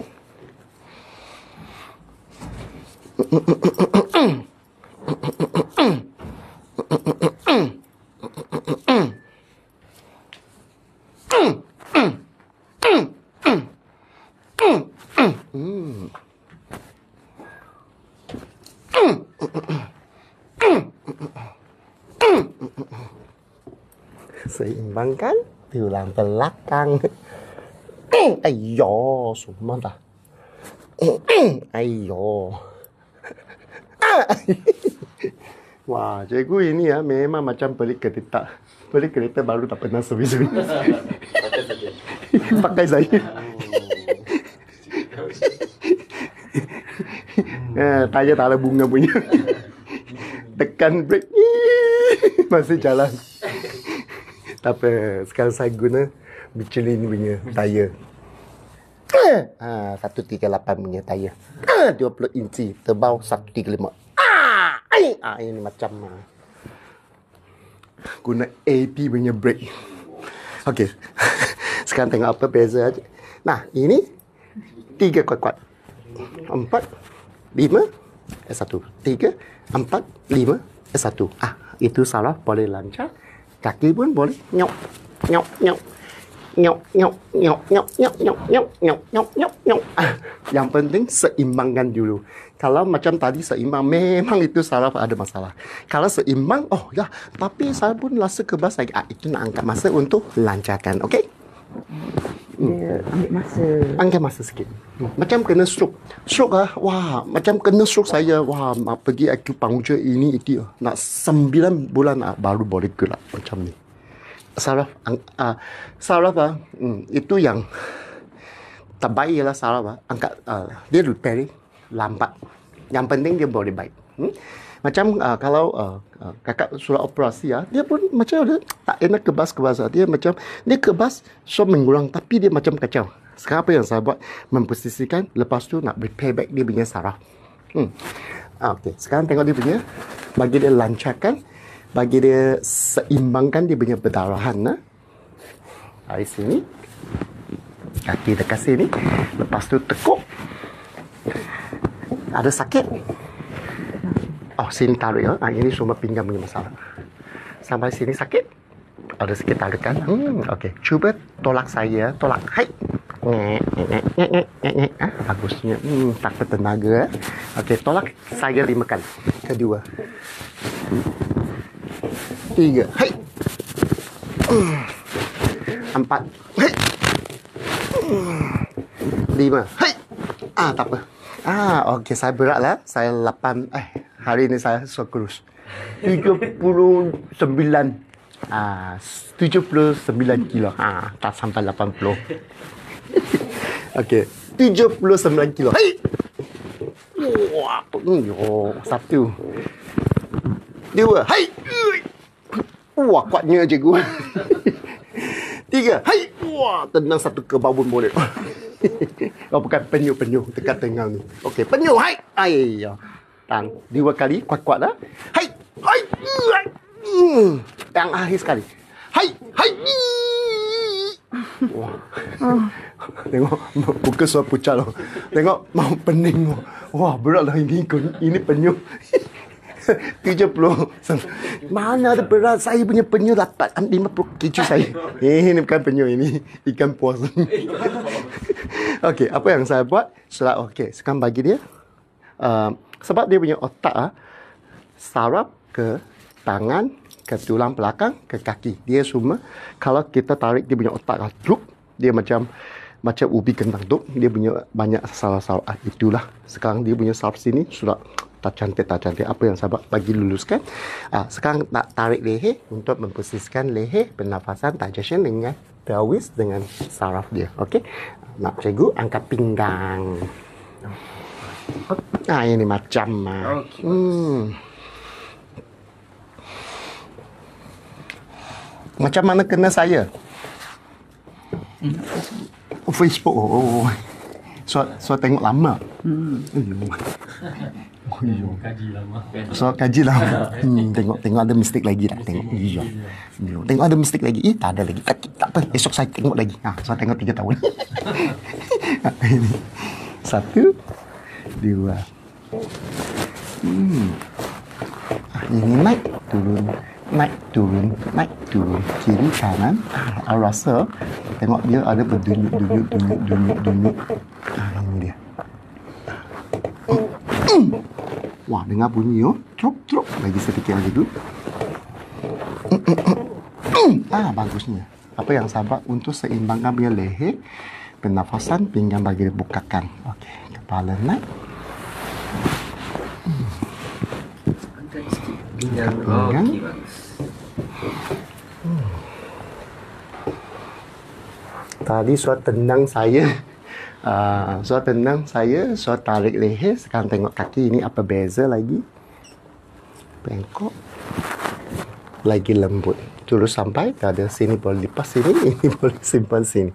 Seimbangkan tulang belakang. Ayo, semua dah. Ayo. Wah, cikgu ini ya memang macam beli kereta. Beli kereta baru tak pernah servis-servis. Pakai saya. Eh, tayar tak ada bunga punya. Tekan brake. Masih jalan. Tak apa, sekarang saya guna Michelin punya tayar. Ha, 138 punya tayar. Ha, 20 inci, tebal 135. Ah, ai, ah, ini macam ah. guna AP punya brake. Okey. Sekarang tengok apa beza aja. Nah, ini tiga kuat-kuat. Empat, lima, eh satu. Tiga, empat, lima, eh satu. Ah, itu salah boleh lancar. Kaki pun boleh nyok, nyok, nyok. Nyok, nyok, nyok, nyok, nyok, nyok, nyok, nyok, nyok, nyok, nyok. Yang penting seimbangkan dulu. Kalau macam tadi seimbang, memang itu salah ada masalah. Kalau seimbang, oh ya, tapi saya pun rasa kebas lagi. Ah, itu nak angkat masa untuk lancarkan, okey? Dia ambil masa. Angkat masa sikit. Macam kena stroke. Stroke ah, wah, macam kena stroke saya. Wah, pergi acupuncture ini itu. Nak sembilan bulan ah, baru boleh gerak macam ni. Saraf, ang, ah, saraf ah, hmm, itu yang terbaik ialah saraf ah, angkat, ah, dia repairing lambat. Yang penting dia boleh baik. Hmm? Macam uh, kalau uh, uh, kakak surat operasi ya, dia pun macam dia tak enak kebas-kebas. ah. Dia macam dia kebas so mengurang tapi dia macam kacau. Sekarang apa yang saya buat memposisikan lepas tu nak repair back dia punya saraf. Hmm. Ah, Okey, sekarang tengok dia punya bagi dia lancarkan, bagi dia seimbangkan dia punya perdarahan nah. Dari sini kaki dekat sini lepas tu tekuk Ada sakit? Oh, sini tarik ya. Ah, ini semua pinggang punya masalah. Sampai sini sakit? Ada sikit tarikan. Hmm, okey. Cuba tolak saya. Tolak. Hai. Ngek. Ah, bagusnya. Hmm, tak bertenaga. Okey, tolak saya lima kali. Kedua. Tiga. Hai. Empat. Hai. Lima. Hai. Ah, tak apa. Ah, okey. Saya berat lah. Saya lapan. Eh, hari ini saya so kurus. 39 ah 79 kilo. Ah, tak sampai 80. Okey. 79 kilo. Hai. Wah, oh, satu. Dua. Hai. Wah, kuatnya cikgu. Tiga. Hai. Wah, tenang satu ke babun boleh. oh, bukan penyu-penyu dekat tengah ni. Okey, penyu. Hai. Ai. Tang. Dua kali kuat-kuat dah. Hai. Hai. Yang akhir sekali. Hai. Hai. Wah. Tengok muka suara pucat loh. Tengok mau pening. Wah, berat lah ini. Ini penyu. 70 Mana ada berat Saya punya penyu dapat 50 kg saya Eh, Ini bukan penyu Ini ikan puas Okey, apa yang saya buat Setelah okey, sekarang bagi dia uh, Sebab dia punya otak ah, Sarap ke tangan Ke tulang belakang Ke kaki. Dia semua Kalau kita tarik dia punya otak ah, Drup Dia macam macam ubi kentang tu dia punya banyak saraf-saraf ah, itulah. Sekarang dia punya saraf sini sudah tak cantik tak cantik. Apa yang sahabat bagi luluskan? Ah, sekarang nak tarik leher untuk memposisikan leher pernafasan digestion dengan pelvis dengan saraf dia. Okey? Nak cikgu angkat pinggang ah ini macam ah. Okey, hmm. macam mana kena saya Oh, Facebook. Oh, oh. So, so tengok lama. Hmm. Oh. Kaji lama. So kaji lah. Hmm, tengok tengok ada mistik lagi tak? Tengok. Iya. Tengok ada mistik lagi. Eh, tak ada lagi. Tak, tak apa. Esok saya tengok lagi. Ha, so tengok tiga tahun. Ini. Satu. Dua. Hmm. Ah, ini naik turun. Naik turun. Naik turun. Kiri kanan. Ah, rasa tengok dia ada berdenyut denyut denyut denyut denyut. Ah, ini dia. Wah, dengar bunyi oh. Trop, trop. Lagi sedikit lagi dulu. ah, bagusnya. Apa yang sahabat untuk seimbangkan punya leher, pernafasan, pinggang bagi bukakan. Okey, kepala naik. Pinggang. Okey, bagus. Tadi suat tenang saya. Uh, suat tenang saya, suat tarik leher. Sekarang tengok kaki ini apa beza lagi. Bengkok. Lagi lembut. Terus sampai ada sini boleh lipas sini, ini boleh simpan sini.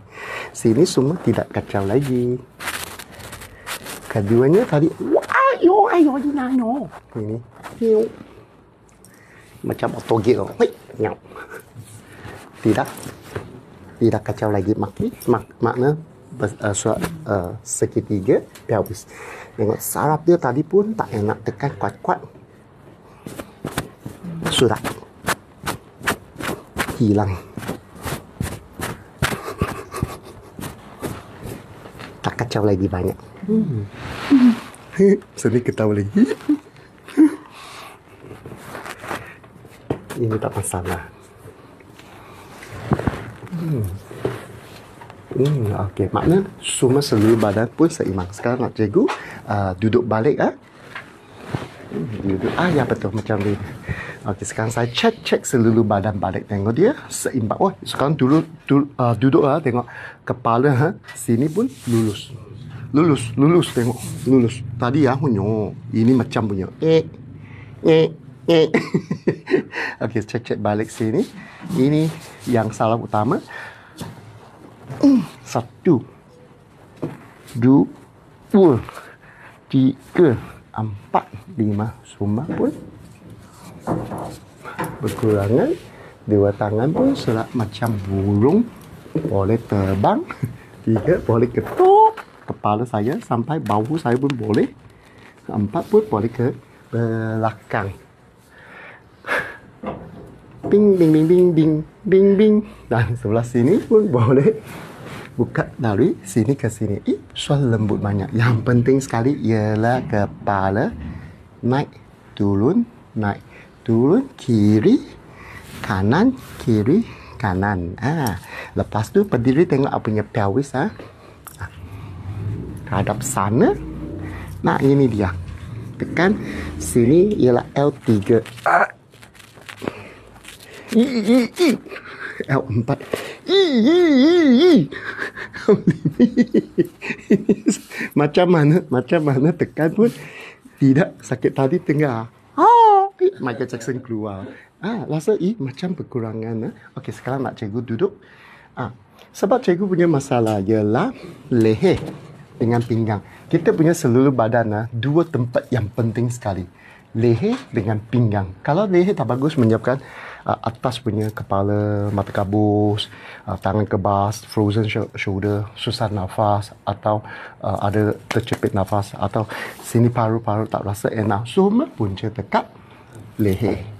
Sini semua tidak kacau lagi. Keduanya tadi, ayo, ayo, ayo. Ini, ayo. Macam otogate loh. Hei, nyau. Tidak tidak kacau lagi. Maki mak, makna uh, surat uh, segitiga pelvis tengok saraf dia tadi pun tak enak tekan kuat-kuat. Surat. Hilang. Tak kacau lagi banyak. Hmm. sedih ketawa lagi ini tak masalah Hmm. Hmm, okey. Makna semua seluruh badan pun seimbang. Sekarang nak cikgu uh, duduk balik ah. Hmm, duduk. Ah, ya betul macam ni. Okey, sekarang saya cek cek seluruh badan balik. Tengok dia seimbang. Oh, sekarang dulu duduk, uh, duduk ah, tengok kepala ha, sini pun lulus. Lulus, lulus tengok. Lulus. Tadi ya, hunyo. Ini macam punya. Eh. Eh. Eh. Okey, cek cek balik sini. Ini yang salah utama. Satu. Dua. Tiga. Empat. Lima. Semua pun. Berkurangan. Dua tangan pun selak macam burung. Boleh terbang. Tiga. Boleh ketuk. Kepala saya sampai bahu saya pun boleh. empat pun boleh ke belakang. Bing, bing, bing, bing, bing, bing, bing. Dan sebelah sini pun boleh buka dari sini ke sini. Ih, suara lembut banyak. Yang penting sekali ialah kepala naik, turun, naik, turun, kiri, kanan, kiri, kanan. Ah, lepas tu berdiri tengok apa punya pelvis ah. Hadap sana. Nah, ini dia. Tekan sini ialah L3. Ah. I, i, i. L4. I, i, i, i. macam mana, macam mana tekan pun tidak sakit tadi tengah. Ah, Michael Jackson keluar. Ah, rasa eh macam berkurangan. Ah. Okey, sekarang nak cikgu duduk. Ah, sebab cikgu punya masalah ialah leher dengan pinggang. Kita punya seluruh badan ah, dua tempat yang penting sekali. Leher dengan pinggang. Kalau leher tak bagus menyebabkan uh, atas punya kepala, mata kabus, uh, tangan kebas, frozen sh- shoulder, susah nafas atau uh, ada tercepit nafas atau sini paru-paru tak rasa enak. Semua punca dekat leher.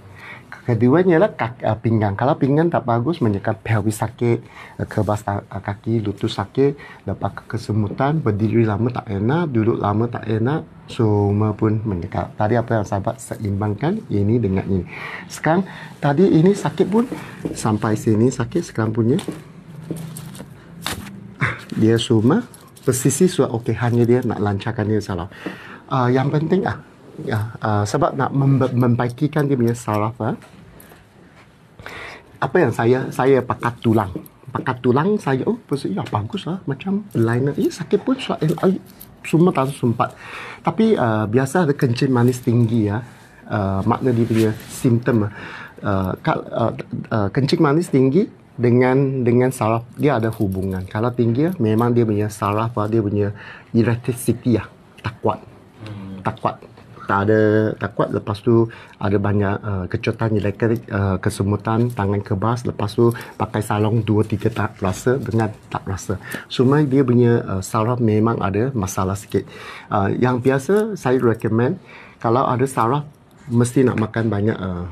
Keduanya ialah kaki, uh, pinggang. Kalau pinggang tak bagus menyebabkan pelvis sakit, uh, kebas uh, kaki, lutut sakit, lepas kesemutan, berdiri lama tak enak, duduk lama tak enak, semua pun menyebabkan. Tadi apa yang sahabat seimbangkan ini dengan ini. Sekarang tadi ini sakit pun sampai sini sakit sekarang punya. Dia semua persisi sudah okey hanya dia nak lancarkan dia salah. Uh, yang penting ah ya uh, sebab nak mem- membaikikan dia punya saraf ah, apa yang saya saya pakat tulang? Pakat tulang saya oh pasal ya bagus lah macam liner. Eh sakit pun so, eh, semua tak sempat. Tapi uh, biasa ada kencing manis tinggi ya. Uh, makna dia punya simptom uh, uh, uh, kencing manis tinggi dengan dengan saraf dia ada hubungan. Kalau tinggi memang dia punya saraf dia punya electricity ya tak kuat. Tak kuat tak ada tak kuat. Lepas tu ada banyak uh, kecotan elektrik uh, kesemutan tangan kebas. Lepas tu pakai salong 2 3 tak rasa dengan tak rasa. Semua dia punya uh, saraf memang ada masalah sikit. Uh, yang biasa saya recommend kalau ada saraf mesti nak makan banyak uh,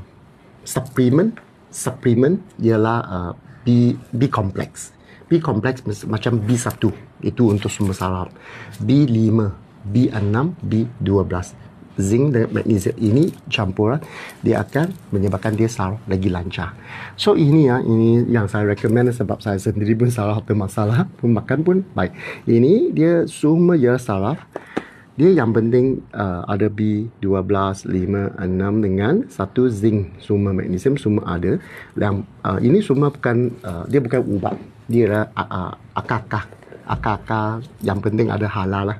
supplement. Supplement ialah uh, B B complex. B complex macam B1 itu untuk semua saraf. B5 B6 B12 zinc dan magnesium ini campuran dia akan menyebabkan dia saraf lagi lancar. So ini ya, ini yang saya recommend sebab saya sendiri pun saraf bermasalah, pun makan pun baik. Ini dia semua ya saraf. Dia yang penting uh, ada B12, 5, 6 dengan satu zinc, semua magnesium semua ada. Yang uh, ini semua bukan uh, dia bukan ubat. Dia adalah uh, akar-akar. Akar-akar yang penting ada halal lah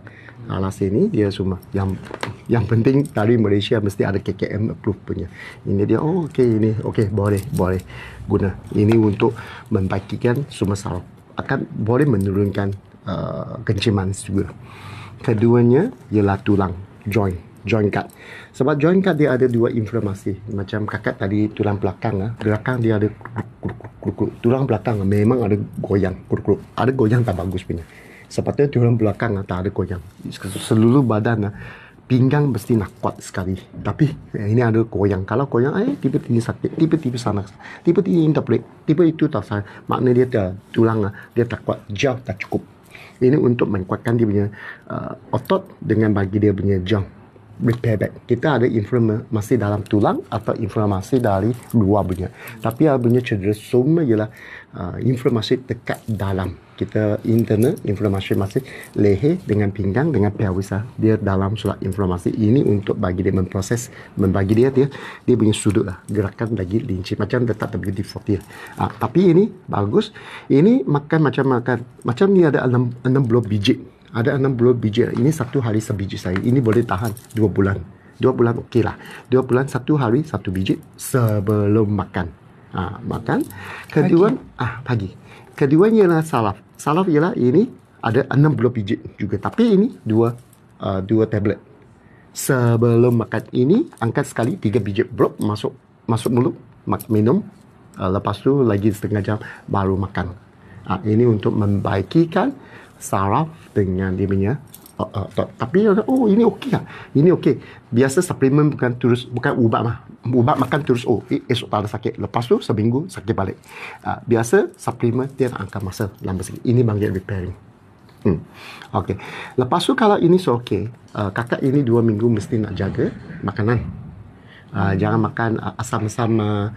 ala sini dia semua. Yang yang penting dari Malaysia mesti ada KKM approve punya. Ini dia oh okey ini okey boleh boleh guna. Ini untuk membaikikan semua saraf. Akan boleh menurunkan uh, kencing manis juga. Keduanya ialah tulang joint joint cut sebab joint cut dia ada dua inflamasi macam kakak tadi tulang belakang ah belakang dia ada kruk-kruk tulang belakang memang ada goyang kruk-kruk ada goyang tak bagus punya Sepatutnya tulang belakang ah, tak ada goyang. Seluruh badan ah, pinggang mesti nak kuat sekali. Tapi eh, ini ada goyang. Kalau goyang, eh tiba-tiba sakit, tiba-tiba sana, tiba-tiba boleh, tiba itu tak sana. Makna dia tak, tulang ah, dia tak kuat, jauh tak cukup. Ini untuk menguatkan dia punya uh, otot dengan bagi dia punya jam repair back. Kita ada inflamasi dalam tulang atau inflamasi dari luar punya. Tapi yang punya cedera semua ialah uh, inflamasi dekat dalam. Kita internal inflamasi masih leher dengan pinggang dengan pelvis. Dia dalam surat inflamasi ini untuk bagi dia memproses membagi dia dia dia punya sudut lah gerakan lagi linci macam letak WD forty. Ah, tapi ini bagus. Ini makan macam makan macam ni ada 6 6 biji ada 60 biji. Ini satu hari sebiji saya. Ini boleh tahan dua bulan. Dua bulan okey lah. Dua bulan satu hari satu biji sebelum makan. Ha, makan. Kedua, pagi. ah pagi. Kedua ialah salaf. Salaf ialah ini ada 60 biji juga. Tapi ini dua uh, dua tablet. Sebelum makan ini angkat sekali tiga biji brok masuk masuk mulut mak, minum. Uh, lepas tu lagi setengah jam baru makan. Ha, ini untuk membaikikan saraf dengan dia punya Uh, uh, tapi oh ini okey lah. Ini okey. Biasa suplemen bukan terus bukan ubat mah. Ubat makan terus oh eh, esok tak ada sakit. Lepas tu seminggu sakit balik. Uh, biasa suplemen dia nak angkat masa lambat sikit. Ini bangkit repairing. Hmm. Okey. Lepas tu kalau ini so okey, uh, kakak ini dua minggu mesti nak jaga makanan. Uh, jangan makan uh, asam-asam uh,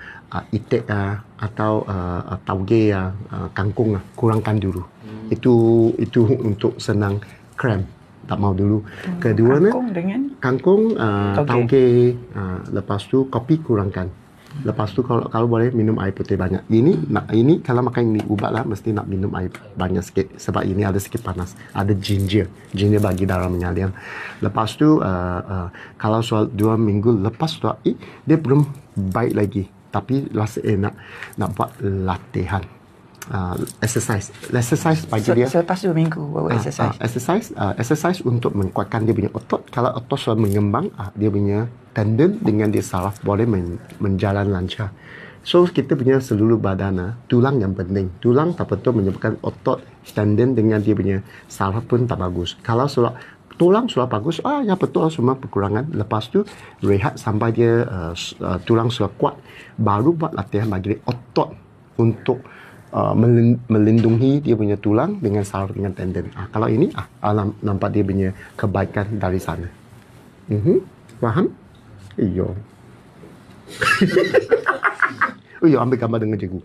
itik uh, atau uh, tauge uh, uh, kangkung uh, kurangkan dulu. Hmm. Itu itu untuk senang kram. Tak mau dulu. Kedua ni Kangkung dengan kangkung uh, Tauge. tauge uh, lepas tu kopi kurangkan. Lepas tu kalau kalau boleh minum air putih banyak. Ini nak ini kalau makan ini ubat lah mesti nak minum air banyak sikit sebab ini ada sikit panas. Ada ginger. Ginger bagi darah mengalir. Lepas tu uh, uh, kalau soal dua minggu lepas tu eh, dia belum baik lagi. Tapi rasa eh nak nak buat latihan. Uh, exercise. Exercise bagi se- dia selepas dua minggu baru Ah, exercise. ah, exercise uh, exercise untuk menguatkan dia punya otot. Kalau otot sudah mengembang, ah, dia punya tendon dengan dia saraf boleh men, menjalan lancar. So kita punya seluruh badan ah, tulang yang penting. Tulang tak betul menyebabkan otot tendon dengan dia punya saraf pun tak bagus. Kalau sudah tulang sudah bagus, ah ya betul semua kekurangan. Lepas tu rehat sampai dia uh, uh, tulang sudah kuat, baru buat latihan bagi dia otot untuk uh, melin- melindungi dia punya tulang dengan saraf dengan tendon. Ah, kalau ini ah, ah, nam- nampak dia punya kebaikan dari sana. Mhm. Faham? Iyo. Iyo ambil gambar dengan cikgu.